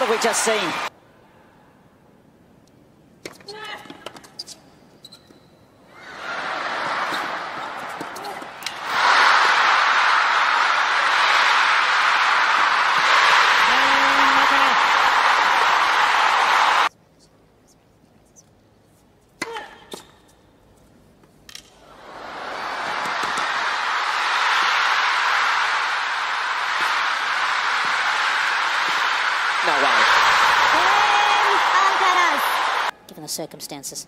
what have we just seen? No way. Given the circumstances.